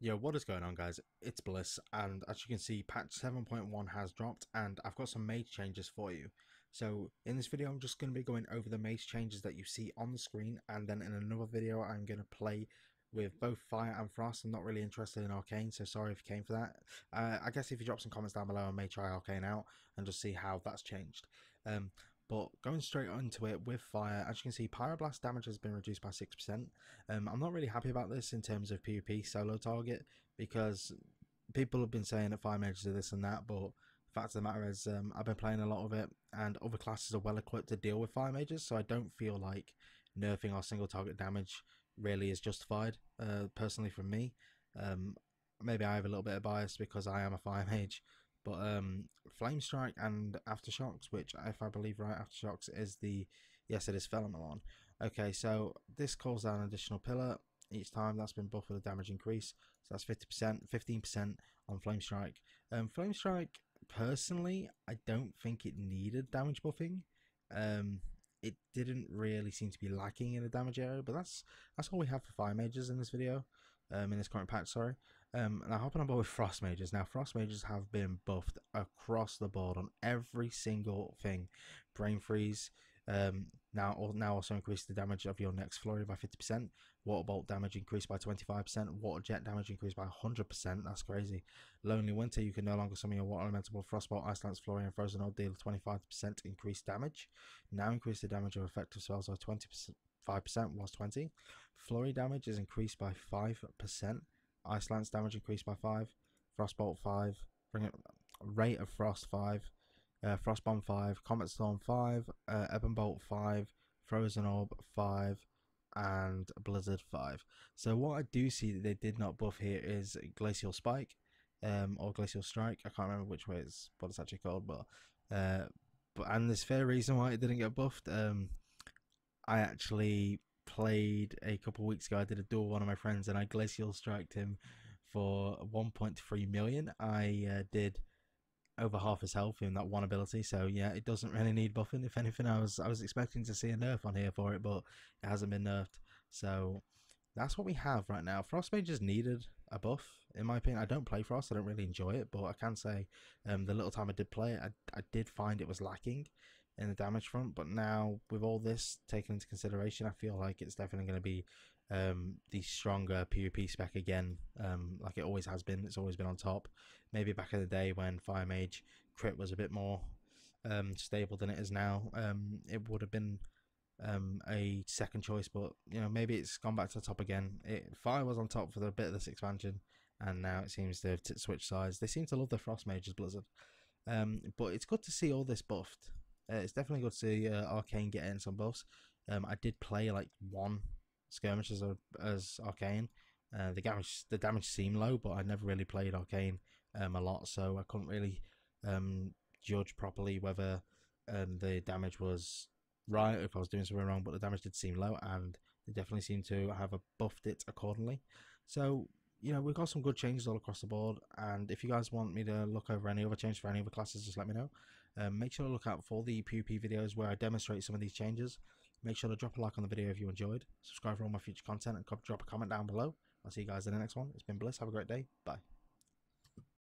Yo, what is going on guys? It's Bliss and as you can see patch 7.1 has dropped and I've got some mage changes for you. So in this video I'm just going to be going over the mage changes that you see on the screen and then in another video I'm going to play with both fire and frost. I'm not really interested in arcane so sorry if you came for that. Uh, I guess if you drop some comments down below I may try arcane out and just see how that's changed. Um, but going straight into it with fire, as you can see, Pyroblast damage has been reduced by 6%. Um, I'm not really happy about this in terms of PvP solo target because people have been saying that fire mages are this and that, but the fact of the matter is um, I've been playing a lot of it and other classes are well equipped to deal with fire mages, so I don't feel like nerfing our single target damage really is justified, uh, personally from me. Um, maybe I have a little bit of bias because I am a fire mage, but um, Flame Strike and Aftershocks, which if I believe right, Aftershocks is the yes, it is Pheromonon. Okay, so this calls down an additional pillar each time. That's been buffed with a damage increase, so that's fifty percent, fifteen percent on Flame Strike. Um, Flame Strike, personally, I don't think it needed damage buffing. Um, it didn't really seem to be lacking in the damage area, but that's that's all we have for fire mages in this video um, in this current patch, sorry. Um, now hopping on board with Frost Mages. Now Frost Mages have been buffed across the board on every single thing. Brain Freeze, um, now, now also increase the damage of your next flurry by 50%. Water Bolt damage increased by 25%. Water Jet damage increased by 100%. That's crazy. Lonely Winter, you can no longer summon your Water Elemental Frostbolt, Ice Lance, Flurry, and Frozen Orb deal 25% increased damage. Now increase the damage of effective spells by 20%. 5% was 20. Flurry damage is increased by 5%. Ice Lance damage increased by 5. Frostbolt 5. Bring it, Ray of Frost 5. Uh, Frostbomb 5. Comet Storm 5. Uh, Ebon Bolt 5. Frozen Orb 5. And Blizzard 5. So what I do see that they did not buff here is Glacial Spike. Um, or Glacial Strike. I can't remember which way it's what it's actually called, but uh, but and there's fair reason why it didn't get buffed. Um, I actually played a couple weeks ago. I did a duel with one of my friends, and I glacial striked him for 1.3 million. I uh, did over half his health in that one ability, so yeah, it doesn't really need buffing. If anything, I was I was expecting to see a nerf on here for it, but it hasn't been nerfed. So that's what we have right now. Frost Mages needed a buff, in my opinion. I don't play Frost, I don't really enjoy it, but I can say um, the little time I did play it, I, I did find it was lacking in the damage front. But now, with all this taken into consideration, I feel like it's definitely going to be um, the stronger PvP spec again, um, like it always has been. It's always been on top. Maybe back in the day when Fire Mage crit was a bit more um, stable than it is now, um, it would have been um, a second choice, but you know maybe it's gone back to the top again. It, Fire was on top for the bit of this expansion, and now it seems to have switched sides. They seem to love the Frost Mages Blizzard, um, but it's good to see all this buffed. Uh, it's definitely good to see uh, Arcane get in some buffs. Um, I did play like one skirmish as, a, as Arcane. Uh, the damage the damage seemed low, but I never really played Arcane um, a lot, so I couldn't really um, judge properly whether um, the damage was right if I was doing something wrong, but the damage did seem low and they definitely seem to have buffed it accordingly. So, you know, we've got some good changes all across the board. And if you guys want me to look over any other changes for any other classes, just let me know. Um, make sure to look out for the PvP videos where I demonstrate some of these changes. Make sure to drop a like on the video if you enjoyed. Subscribe for all my future content and drop a comment down below. I'll see you guys in the next one. It's been Bliss. Have a great day. Bye.